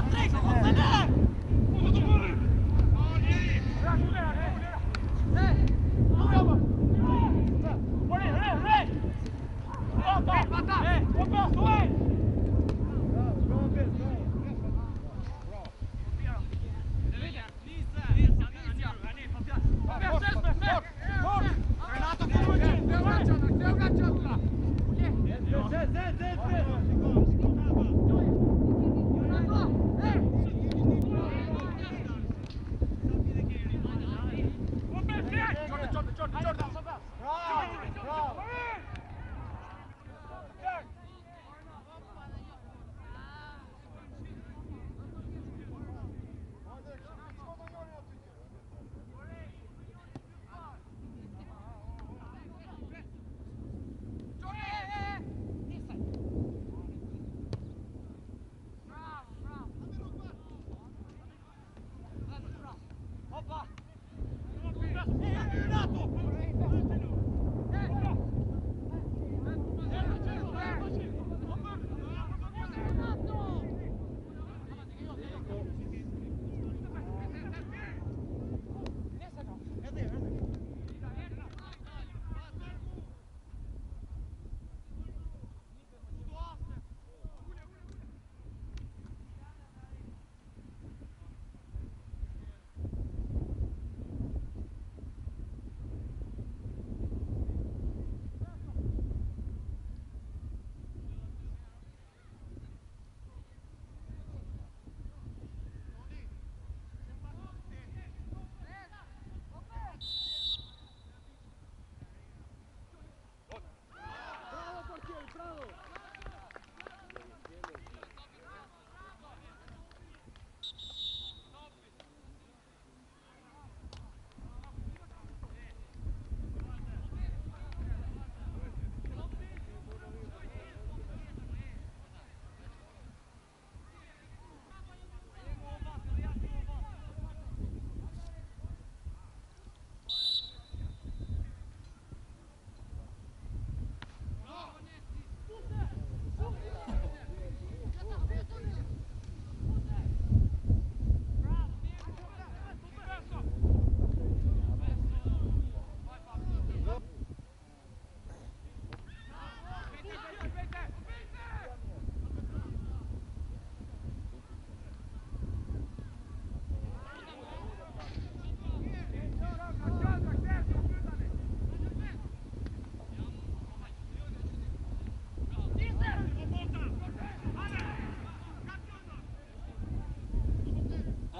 Patrick, on va là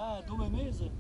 Ah, due mesi?